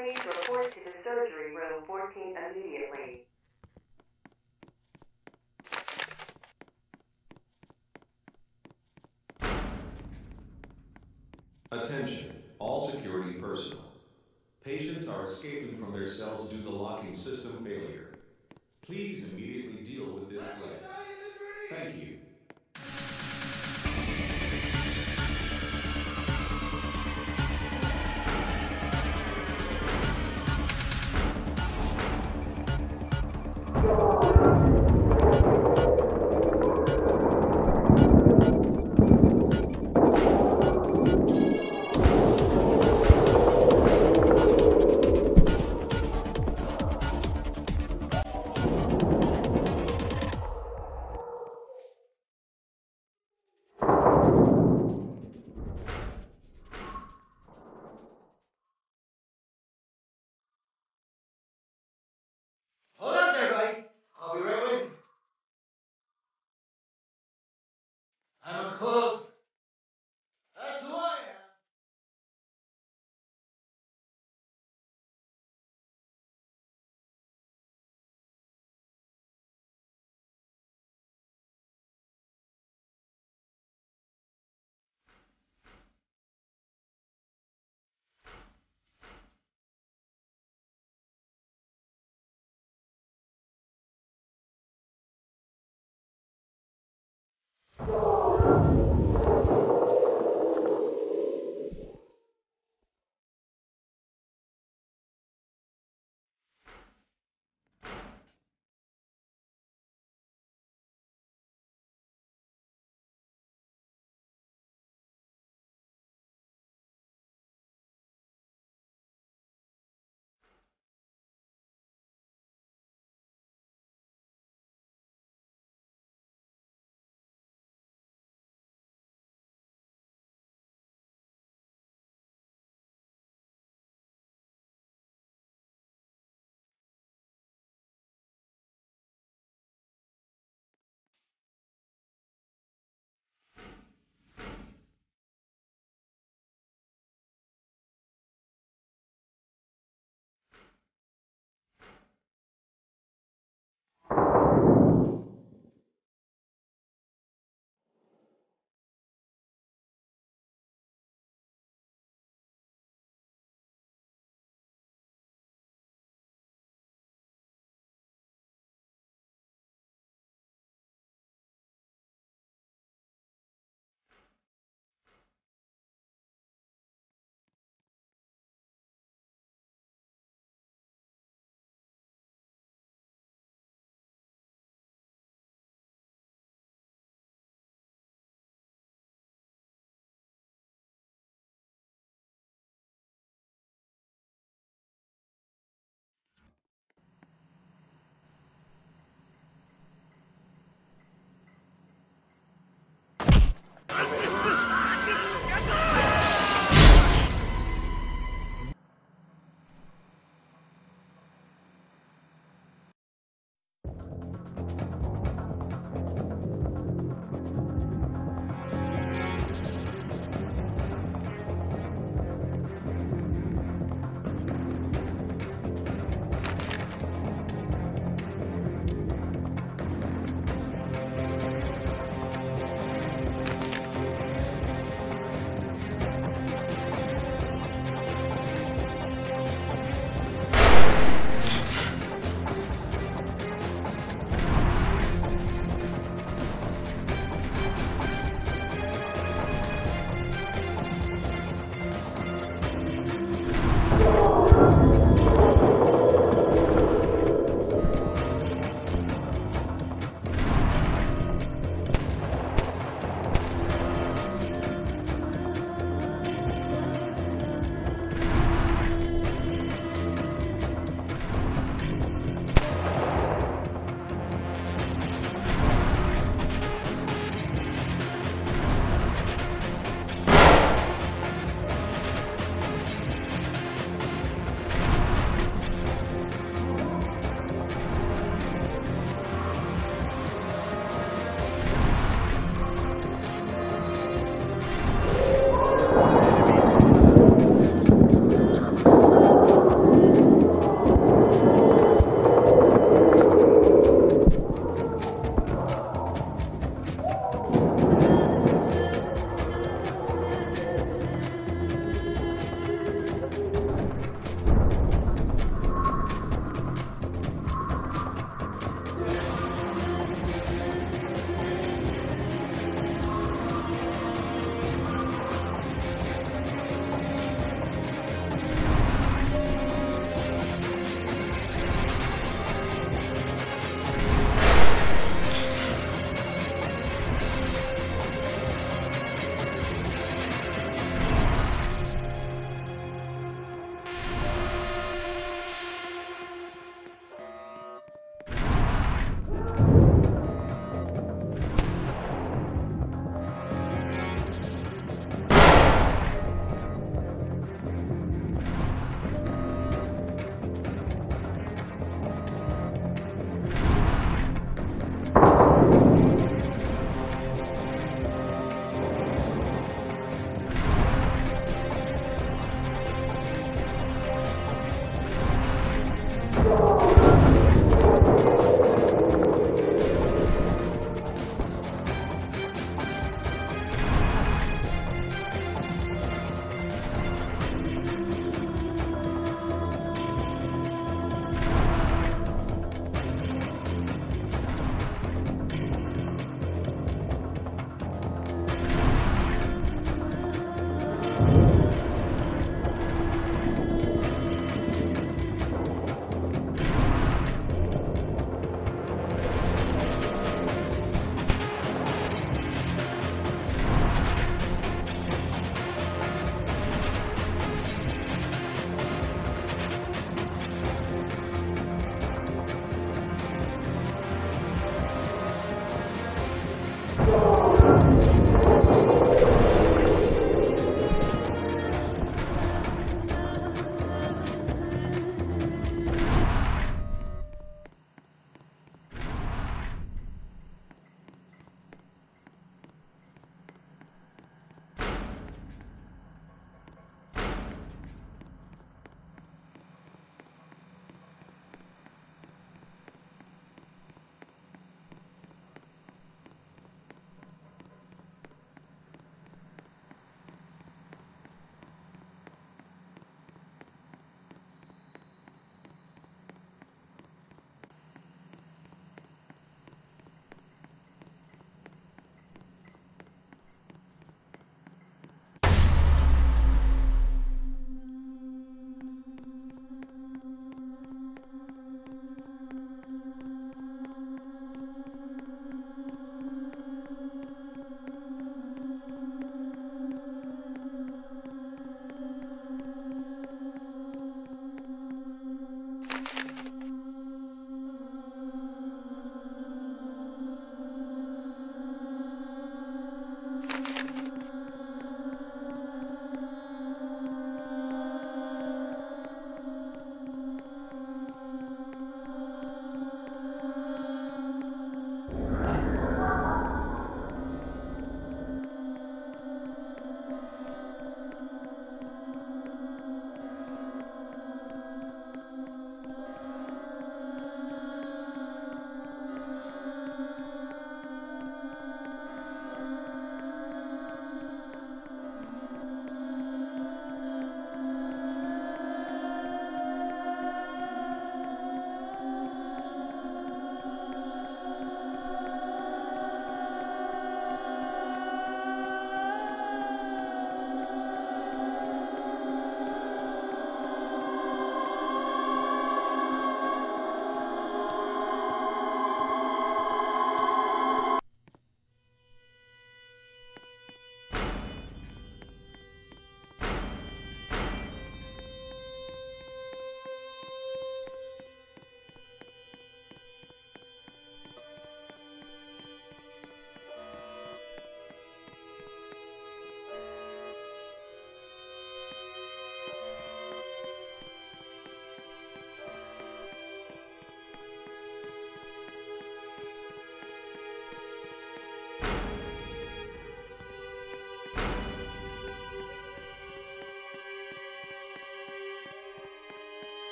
Please report to the surgery room 14 immediately. Attention, all security personnel. Patients are escaping from their cells due to locking system failure. Please immediately deal with this threat. Thank you.